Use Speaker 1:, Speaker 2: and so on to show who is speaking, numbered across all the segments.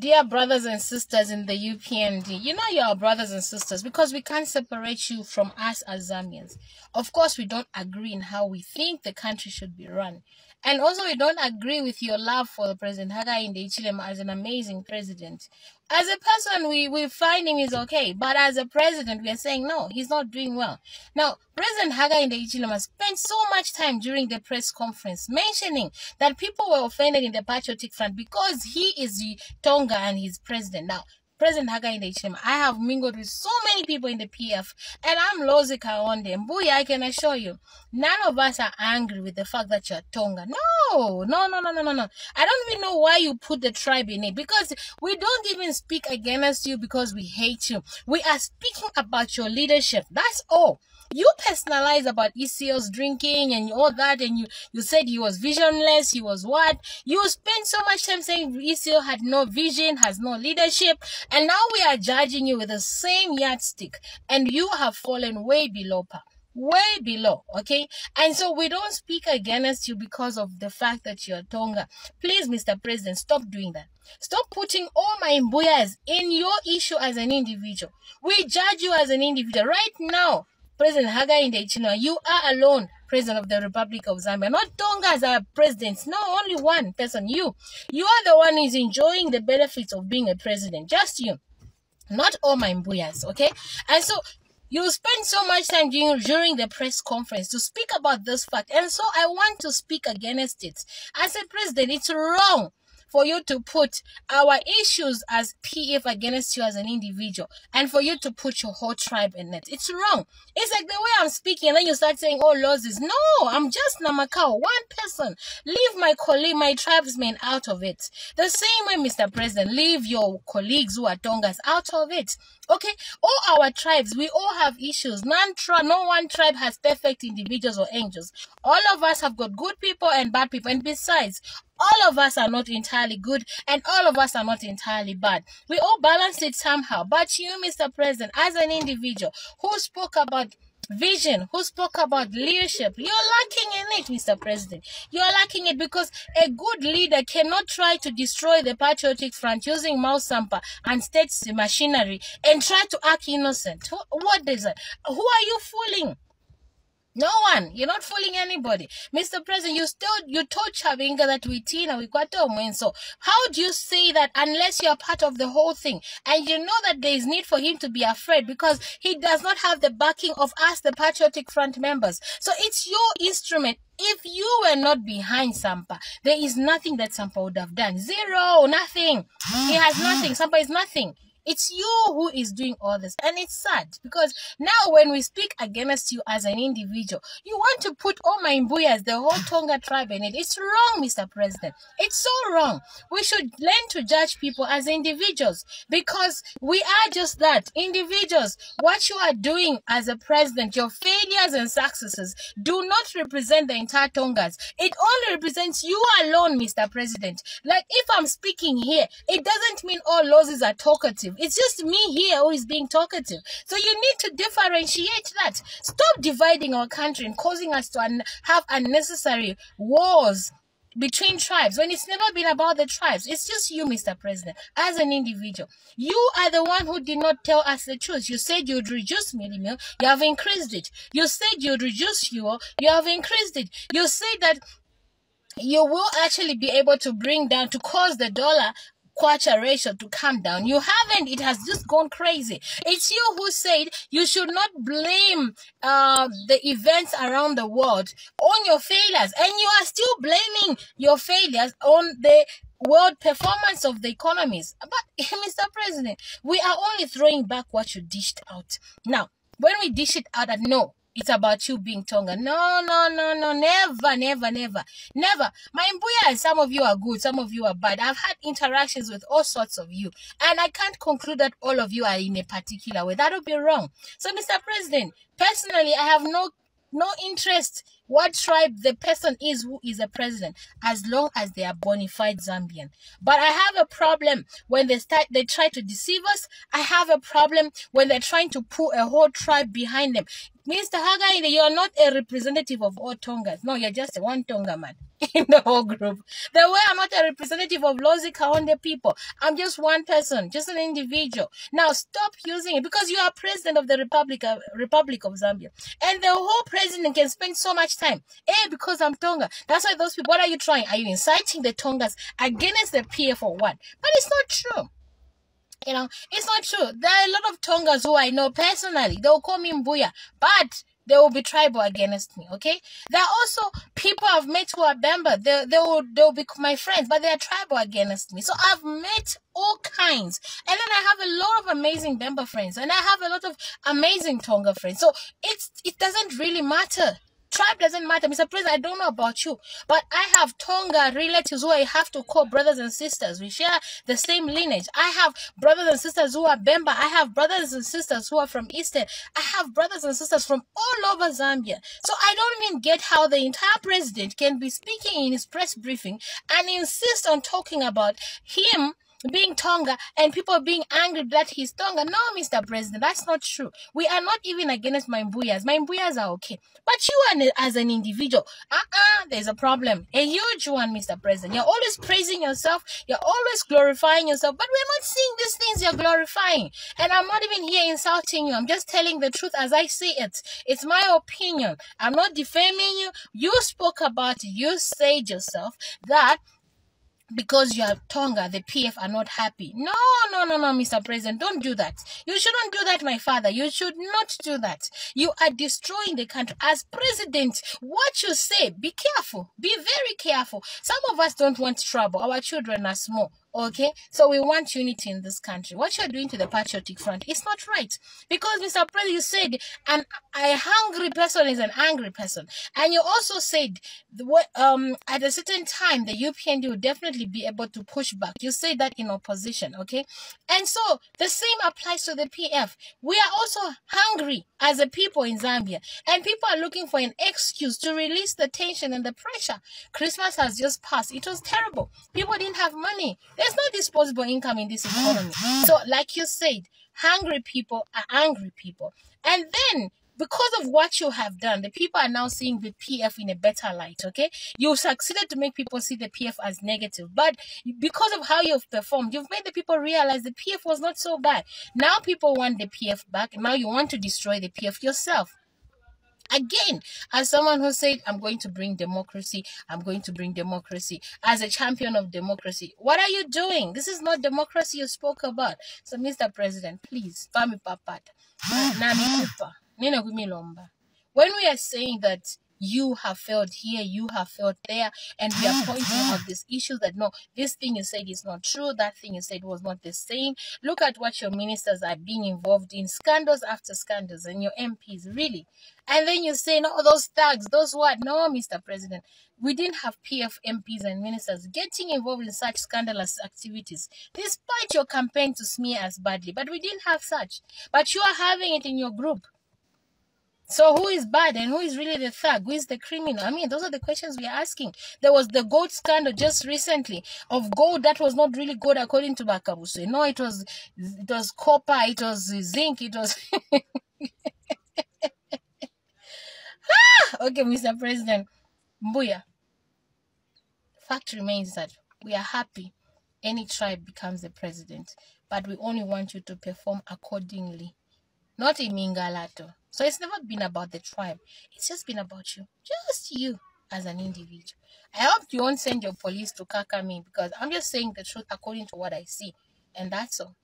Speaker 1: Dear brothers and sisters in the UPND, you know you're our brothers and sisters because we can't separate you from us as Zambians. Of course, we don't agree in how we think the country should be run. And also, we don't agree with your love for the President Hakainde Hichilema as an amazing president. As a person, we, we find him is okay, but as a president, we are saying no, he's not doing well. Now, President Hakainde Hichilema spent so much time during the press conference mentioning that people were offended in the Patriotic Front because he is the Tonga and he's president. Now, President Hakainde Hichilema, I have mingled with so many people in the PF, and I'm logical on them. Boy, I can assure you, none of us are angry with the fact that you're Tonga. No, no, no, no, no, no, no. I don't even know why you put the tribe in it because we don't even speak against you because we hate you. We are speaking about your leadership. That's all. You personalize about ECL's drinking and all that, and you, you said he was visionless, he was what? You spent so much time saying ECL had no vision, has no leadership, and now we are judging you with the same yardstick, and you have fallen way below par way below okay? And so we don't speak against you because of the fact that you're tonga. Please mr president stop doing that. Stop putting all my mbuyas in your issue as an individual. We judge you as an individual. Right now president hakainde hichilema you are alone president of the republic of zambia. Not tonga as our presidents no only one person you. You are the one who is enjoying the benefits of being a president. Just you. Not all my mbuyas okay? And so you spend so much time during, during the press conference to speak about this fact. And so i want to speak against it. As a president it's wrong for you to put our issues as PF against you as an individual and for you to put your whole tribe in it. It's wrong. It's like the way I'm speaking and then you start saying, oh, Lozis no, I'm just Namakao, one person. Leave my colleague, my tribesmen out of it. The same way, Mr. President, leave your colleagues who are Tongas out of it. Okay, all our tribes, we all have issues. None tri- no one tribe has perfect individuals or angels. All of us have got good people and bad people. And besides, all of us are not entirely good and all of us are not entirely bad. We all balance it somehow. But you, Mr. President, as an individual who spoke about vision, who spoke about leadership, you're lacking in it, Mr. President. You're lacking it because a good leader cannot try to destroy the patriotic front using Miles Sampa and state machinery and try to act innocent. What is that? Who are you fooling? No one. You're not fooling anybody. Mr. President, you still you told Chavinga that we tina we got so how do you say that unless you're part of the whole thing and you know that there is need for him to be afraid because he does not have the backing of us, the Patriotic Front members. So it's your instrument. If you were not behind Sampa, there is nothing that Sampa would have done. Zero, nothing. He has nothing. Sampa is nothing. It's you who is doing all this. And it's sad because now when we speak against you as an individual, you want to put all my Mbuyas, the whole Tonga tribe in it. It's wrong, Mr. President. It's so wrong. We should learn to judge people as individuals because we are just that individuals. What you are doing as a president, your failures and successes do not represent the entire Tongas. It only represents you alone, Mr. President. Like if I'm speaking here, it doesn't mean all Lozis are talkative. It's just me here who is being talkative. So you need to differentiate that. Stop dividing our country and causing us to un- have unnecessary wars between tribes when it's never been about the tribes. It's just you, Mr. President, as an individual. You are the one who did not tell us the truth. You said you'd reduce meal, you have increased it. You said you'd reduce fuel, you have increased it. You said that you will actually be able to bring down to cause the dollar kwacha ratio to come down. You haven't. It has just gone crazy. It's you who said you should not blame uh, the events around the world on your failures, and you are still blaming your failures on the world performance of the economies. But Mr. President, we are only throwing back what you dished out. Now, when we dish it out, and no, it's about you being Tonga. No, no, no, no, never, never, never, never. My Mbuya, some of you are good, some of you are bad. I've had interactions with all sorts of you, and I can't conclude that all of you are in a particular way. That would be wrong. So, Mr. President, personally, I have no no interest what tribe the person is who is a president as long as they are bona fide zambian but i have a problem when they start they try to deceive us i have a problem when they're trying to pull a whole tribe behind them Mr. Hakainde, you're not a representative of all Tongas. No, you're just one Tonga man in the whole group. The way I'm not a representative of Lozi Kaonde people. I'm just one person, just an individual. Now stop using it because you are president of the Republic of, Republic of Zambia. And the whole president can spend so much time. Eh, because I'm Tonga. That's why those people, what are you trying? Are you inciting the Tongas against the PF or what? But it's not true. You know, it's not true. There are a lot of Tongas who I know personally. They'll call me Mbuya, but they will be tribal against me. Okay. There are also people I've met who are Bemba. They they will they will be my friends, but they are tribal against me. So I've met all kinds, and then I have a lot of amazing Bemba friends, and I have a lot of amazing Tonga friends. So it's it doesn't really matter tribe doesn't matter. Mr. President, I don't know about you, but I have Tonga relatives who I have to call brothers and sisters. We share the same lineage. I have brothers and sisters who are Bemba. I have brothers and sisters who are from Eastern. I have brothers and sisters from all over Zambia. So I don't even get how the entire president can be speaking in his press briefing and insist on talking about him being Tonga and people being angry that he's Tonga. No, Mr. President, that's not true. We are not even against my Mbuyas. My Mbuyas are okay. But you are as an individual, uh-uh, there's a problem. A huge one, Mr. President. You're always praising yourself. You're always glorifying yourself. But we're not seeing these things you're glorifying. And I'm not even here insulting you. I'm just telling the truth as I see it. It's my opinion. I'm not defaming you. You spoke about. You said yourself that because you are Tonga, the PF are not happy. No, no, no, no, Mr. President, don't do that. You shouldn't do that, my father. You should not do that. You are destroying the country. As president, what you say, be careful. Be very careful. Some of us don't want trouble. Our children are small. Okay, so we want unity in this country. What you're doing to the patriotic front is not right. Because, Mr. President, you said an a hungry person is an angry person. And you also said um, at a certain time, the UPND will definitely be able to push back. You say that in opposition, okay? And so the same applies to the PF. We are also hungry as a people in Zambia. And people are looking for an excuse to release the tension and the pressure. Christmas has just passed. It was terrible. People didn't have money. There's no disposable income in this economy. So, like you said, hungry people are angry people. And then because of what you have done, the people are now seeing the PF in a better light, okay? You succeeded to make people see the PF as negative, but because of how you've performed, you've made the people realize the PF was not so bad. Now people want the PF back. Now you want to destroy the PF yourself. Again, as someone who said, I'm going to bring democracy, I'm going to bring democracy, as a champion of democracy, what are you doing? This is not democracy you spoke about. So, Mr. President, please, Pami Papat, Nami. When we are saying that you have failed here, you have failed there, and we are ah, pointing ah. out this issue that no, this thing you said is not true, that thing you said was not the same. Look at what your ministers are being involved in, scandals after scandals, and your MPs, really. And then you say, no, those thugs, those what? No, Mr. President, we didn't have PF MPs and ministers getting involved in such scandalous activities, despite your campaign to smear us badly. But we didn't have such. But you are having it in your group. So who is bad and who is really the thug? Who is the criminal? I mean, those are the questions we are asking. There was the gold scandal just recently of gold that was not really gold according to Bakabuse. No, it was it was copper, it was zinc, it was ah, okay, Mr. President. Mbuya. Fact remains that we are happy any tribe becomes the president, but we only want you to perform accordingly. Not in Mingalato. So it's never been about the tribe. It's just been about you. Just you. as an individual. I hope you won't send your police to kaka me because I'm just saying the truth according to what I see. And that's all.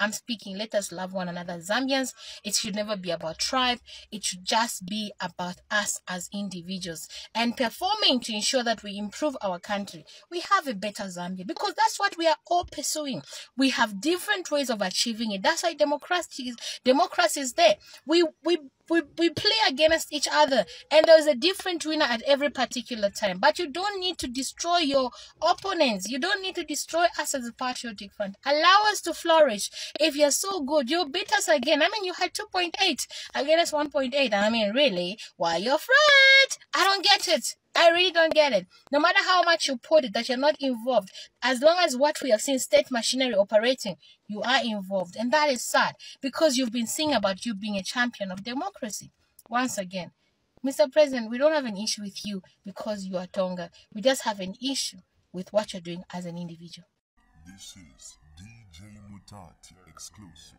Speaker 1: I'm speaking. Let us love one another. Zambians, it should never be about tribe. It should just be about us as individuals and performing to ensure that we improve our country. We have a better Zambia because that's what we are all pursuing. We have different ways of achieving it. That's why democracy is democracy is there. We we we, we play against each other and there's a different winner at every particular time. But you don't need to destroy your opponents. You don't need to destroy us as a patriotic front. Allow us to flourish. If you're so good you beat us again. I mean you had 2.8 against 1.8 i mean really? Why you're afraid i don't get it I really don't get it. No matter how much you put it that you're not involved, as long as what we have seen state machinery operating, you are involved. And that is sad because you've been saying about you being a champion of democracy. Once again, Mr. President, we don't have an issue with you because you are Tonga. We just have an issue with what you're doing as an individual.
Speaker 2: This is DJ Mutati exclusive.